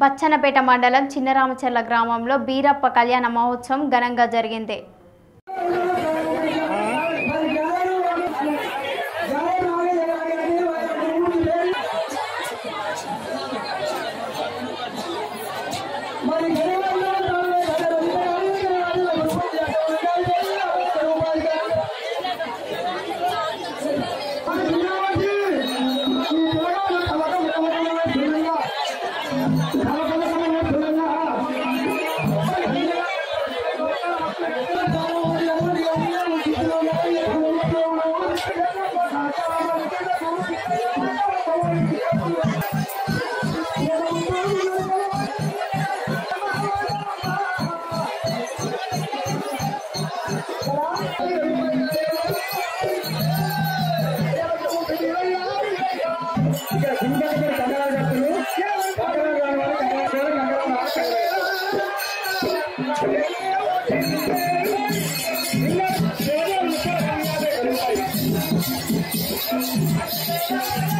బచ్చనపేట మండలం చిన్నరామచర్ల గ్రామంలో బీరప్ప కళ్యాణ మహోత్సవం ఘనంగా జరిగింది. Thank you.